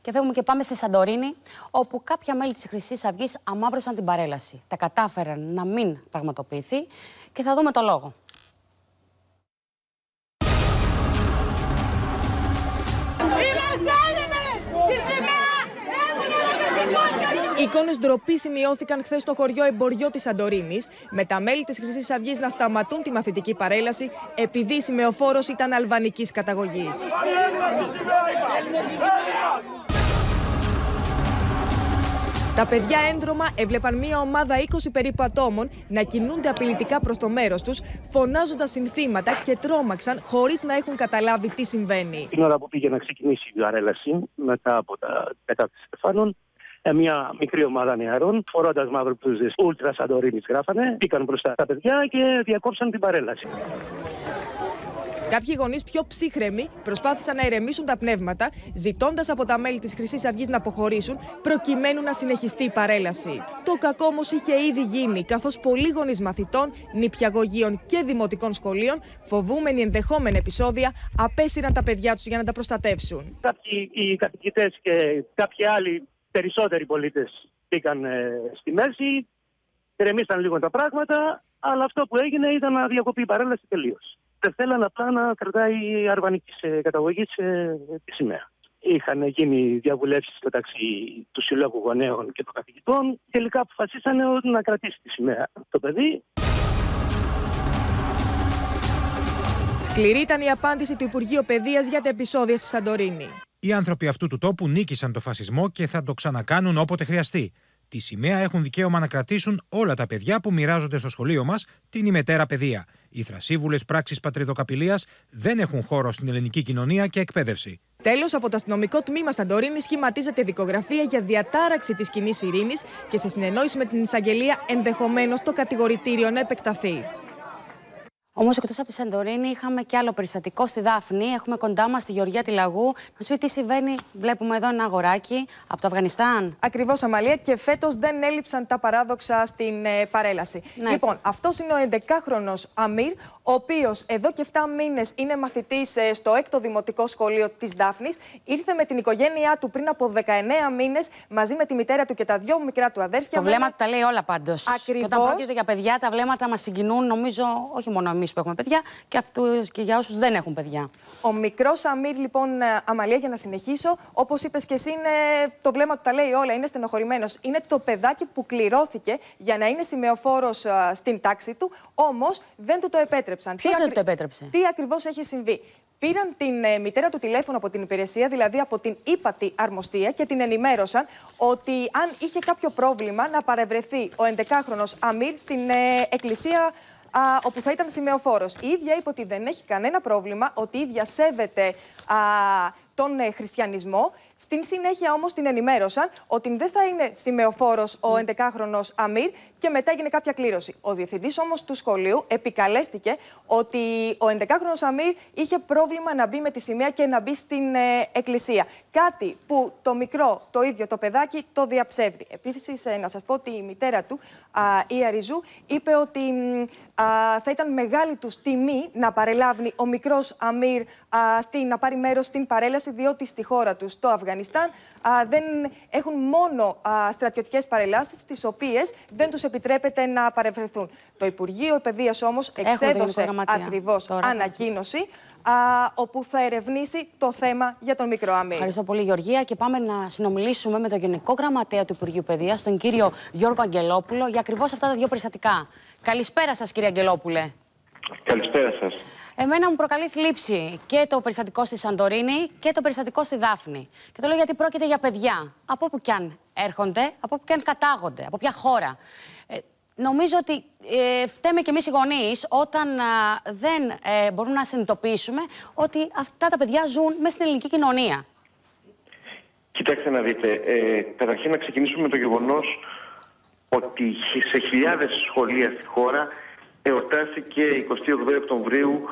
Και φεύγουμε και πάμε στη Σαντορίνη, όπου κάποια μέλη της Χρυσής Αυγής αμάβρωσαν την παρέλαση. Τα κατάφεραν να μην πραγματοποιηθεί και θα δούμε το λόγο. Εικόνες ντροπή σημειώθηκαν χθες στο χωριό Εμποριό της Σαντορίνης, με τα μέλη της Χρυσής Αυγής να σταματούν τη μαθητική παρέλαση επειδή η σημεοφόρος ήταν αλβανικής καταγωγής. Τα παιδιά έντρομα έβλεπαν μια ομάδα 20 περίπου ατόμων να κινούνται απειλητικά προς το μέρος τους, φωνάζοντας συνθήματα και τρόμαξαν χωρίς να έχουν καταλάβει τι συμβαίνει. Την ώρα που πήγε να ξεκινήσει η παρέλαση μετά από τα πέτα τη Στεφάνων, ε, μια μικρή ομάδα νεαρών, φορώντας μαύρο πλούζε, ούλτρα Σαντορίνης γράφανε, μπήκαν μπροστά τα παιδιά και διακόψαν την παρέλαση. Κάποιοι γονείς πιο ψύχρεμοι προσπάθησαν να ηρεμήσουν τα πνεύματα, ζητώντας από τα μέλη της Χρυσής Αυγής να αποχωρήσουν, προκειμένου να συνεχιστεί η παρέλαση. Το κακό όμως είχε ήδη γίνει, καθώς πολλοί γονείς μαθητών, νηπιαγωγείων και δημοτικών σχολείων, φοβούμενοι ενδεχόμενα επεισόδια, απέσυραν τα παιδιά τους για να τα προστατεύσουν. Κάποιοι οι καθηγητές και κάποιοι άλλοι περισσότεροι πολίτες μπήκαν ε, στη μέση, ηρεμήσαν λίγο τα πράγματα, αλλά αυτό που έγινε ήταν να διακοπεί η παρέλαση τελείως δεν θέλανε απλά να κρατάει αρβανικής καταγωγής τη σημαία. Είχαν γίνει διαβουλεύσεις μεταξύ του Συλλόγου Γονέων και των καθηγητών. Τελικά αποφασίσανε ότι να κρατήσει τη σημαία το παιδί. Σκληρή ήταν η απάντηση του Υπουργείου Παιδείας για τα επεισόδια στη Σαντορίνη. Οι άνθρωποι αυτού του τόπου νίκησαν το φασισμό και θα το ξανακάνουν όποτε χρειαστεί. Τη σημαία έχουν δικαίωμα να κρατήσουν όλα τα παιδιά που μοιράζονται στο σχολείο μας την ημετέρα παιδεία. Οι θρασίβουλες πράξεις πατριδοκαπηλείας δεν έχουν χώρο στην ελληνική κοινωνία και εκπαίδευση. Τέλος, από το αστυνομικό τμήμα Σαντορίνη σχηματίζεται δικογραφία για διατάραξη της κοινής ειρήνης και σε συνεννόηση με την εισαγγελία ενδεχομένως το κατηγορητήριο να επεκταθεί. Όμως, εκτός από τη Σαντορίνη, είχαμε και άλλο περιστατικό στη Δάφνη. Έχουμε κοντά μας τη Γεωργία τη Λαγού. Να πει τι συμβαίνει. Βλέπουμε εδώ ένα αγοράκι από το Αφγανιστάν. Ακριβώς, Αμαλία. Και φέτος δεν έλειψαν τα παράδοξα στην ε, παρέλαση. Ναι. Λοιπόν, αυτός είναι ο 11χρονο Αμύρ, ο οποίος εδώ και 7 μήνες είναι μαθητής ε, στο 6ο Δημοτικό Σχολείο της Δάφνης. Ήρθε με την οικογένειά του πριν από 19 μήνες μαζί με τη μητέρα του και τα δυο μικρά του αδέρφια. Το βλέμμα του τα λέει όλα πάντως. Ακριβώ. Και όταν πρόκειται για παιδιά, τα βλέμματα μας συγκινούν, νομίζω, όχι μόνο εμείς που έχουμε παιδιά, και, αυτούς, και για όσους δεν έχουν παιδιά. Ο μικρός Αμύρ, λοιπόν, ε, Αμαλία, για να συνεχίσω, όπως είπες και εσύ, είναι, το βλέμμα του τα λέει όλα, είναι στενοχωρημένος. Είναι το παιδάκι που κληρώθηκε για να είναι σημεοφόρος ε, στην τάξη του, όμως δεν του το επέτρεψαν. Ποιος δεν το επέτρεψε; Τι ακριβώς έχει συμβεί; Πήραν την ε, μητέρα του τηλέφωνο από την υπηρεσία, δηλαδή από την ύπατη αρμοστία και την ενημέρωσαν ότι αν είχε κάποιο πρόβλημα να παρευρεθεί ο 11χρονος Αμύρ στην ε, εκκλησία α, όπου θα ήταν σημεοφόρος. Η ίδια είπε ότι δεν έχει κανένα πρόβλημα, ότι η ίδια σέβεται α, τον ε, χριστιανισμό στην συνέχεια όμως την ενημέρωσαν ότι δεν θα είναι σημεοφόρος ο 11χρονο Αμύρ και μετά έγινε κάποια κλήρωση. Ο διευθυντής όμως του σχολείου επικαλέστηκε ότι ο 11χρονο Αμύρ είχε πρόβλημα να μπει με τη σημαία και να μπει στην ε, εκκλησία. Κάτι που το μικρό, το ίδιο το παιδάκι, το διαψεύδει. Επίσης, ε, να σας πω ότι η μητέρα του, α, η Αριζού, είπε ότι α, θα ήταν μεγάλη τους τιμή να παρελάβει ο μικρός Αμύρ να πάρει μέρος στην παρέλαση, διότι στη χώρα τους, στο Αφγανιστάν, δεν έχουν μόνο στρατιωτικές παρελάσεις, τις οποίες δεν τους επιτρέπεται να παρευρεθούν. Το Υπουργείο Παιδείας όμως εξέδωσε ακριβώς ανακοίνωση. Α, όπου θα ερευνήσει το θέμα για τον μικρό Αμύρ. Ευχαριστώ πολύ, Γεωργία. Και πάμε να συνομιλήσουμε με τον Γενικό Γραμματέα του Υπουργείου Παιδείας, τον κύριο Γιώργο Αγγελόπουλο, για ακριβώς αυτά τα δύο περιστατικά. Καλησπέρα σας, κύριε Αγγελόπουλε. Καλησπέρα σας. Εμένα μου προκαλεί θλίψη και το περιστατικό στη Σαντορίνη και το περιστατικό στη Δάφνη. Και το λέω γιατί πρόκειται για παιδιά. Από όπου κι αν έρχονται, από όπου κι αν κατάγονται, από ποια χώρα. Ε, νομίζω ότι ε, φταίμε κι εμείς οι γονείς όταν δεν ε, μπορούμε να συνειδητοποιήσουμε ότι αυτά τα παιδιά ζουν μέσα στην ελληνική κοινωνία. Κοιτάξτε να δείτε. Ε, καταρχήν να ξεκινήσουμε με το γεγονός ότι σε χιλιάδες σχολεία στη χώρα εορτάστηκε 28 Οκτωβρίου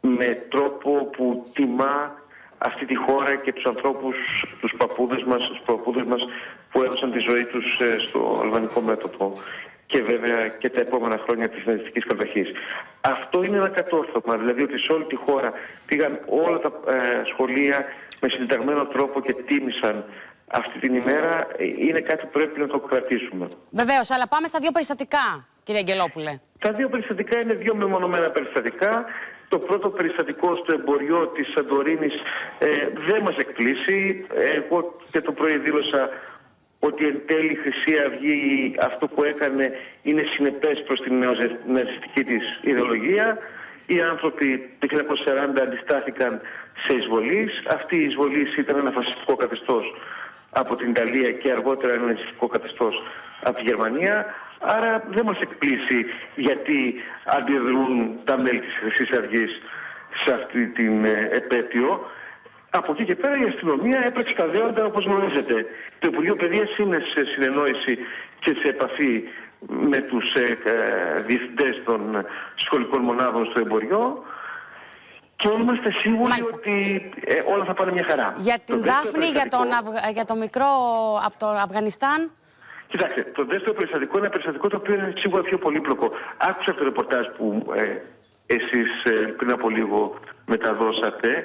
με τρόπο που τιμά αυτή τη χώρα και τους ανθρώπους, τους παππούδες μας, τους παππούδες μας που έδωσαν τη ζωή τους ε, στο αλβανικό μέτωπο και βέβαια και τα επόμενα χρόνια της ναζιστικής κατοχής. Αυτό είναι ένα κατόρθωμα, δηλαδή ότι σε όλη τη χώρα πήγαν όλα τα ε, σχολεία με συνταγμένο τρόπο και τίμησαν αυτή την ημέρα ε, είναι κάτι που πρέπει να το κρατήσουμε. Βεβαίως, αλλά πάμε στα δύο περιστατικά, κύριε Αγγελόπουλε. Τα δύο περιστατικά είναι δύο μεμονωμένα περιστατικά. Το πρώτο περιστατικό στο εμποριό της Σαντορίνης ε, δεν μας εκπλήσει. Εγώ και το πρωί δήλωσα ότι εν τέλει η Χρυσή Αυγή αυτό που έκανε είναι συνεπές προς την νεοζευτική της ιδεολογία. Οι άνθρωποι το 1940 αντιστάθηκαν σε εισβολής. Αυτή η εισβολή ήταν ένα φασιστικό καθεστώς από την Ιταλία και αργότερα ένα ναζιστικό καθεστώς από τη Γερμανία. Άρα δεν μας εκπλήσει γιατί αντιδρούν τα μέλη της Χρυσής Αυγής σε αυτή την ε, επέτειο. Από εκεί και πέρα η αστυνομία έπρεξε τα δέοντα όπως γνωρίζετε. Το Υπουργείο Παιδείας είναι σε συνεννόηση και σε επαφή με τους ε, ε, διευθυντές των σχολικών μονάδων στο εμποριό και είμαστε σίγουροι Μάλιστα. ότι ε, όλα θα πάνε μια χαρά. Για την Το δεύτερο Δάφνη, για τον, περιστατικό- Αυγ- για το μικρό από το Αφγανιστάν. Κοιτάξτε, το δεύτερο περιστατικό είναι ένα περιστατικό το οποίο είναι σίγουρα πιο πολύπλοκο. Άκουσα το ρεπορτάζ που ε, εσείς ε, πριν από λίγο μεταδώσατε.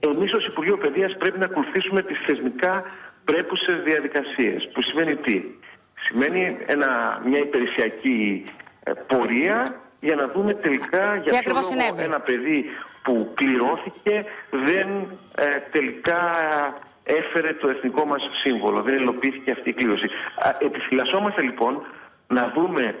Εμείς ως Υπουργείο Παιδείας πρέπει να ακολουθήσουμε τις θεσμικά πρέπουσες διαδικασίες. Που σημαίνει τι; Σημαίνει ένα, μια υπηρεσιακή ε, πορεία για να δούμε τελικά για ποιο ακριβώς λόγο συνέβη. ένα παιδί που κληρώθηκε δεν ε, τελικά έφερε το εθνικό μας σύμβολο. Δεν υλοποιήθηκε αυτή η κλήρωση. Α, Επιφυλασσόμαστε λοιπόν να δούμε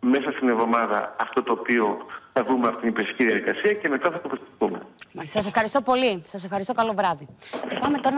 μέσα στην εβδομάδα αυτό το οποίο θα δούμε αυτή την υπηρεσική διαδικασία και μετά θα το προσθέσουμε. Σας ευχαριστώ πολύ. Σας ευχαριστώ. Καλό βράδυ. Και πάμε τώρα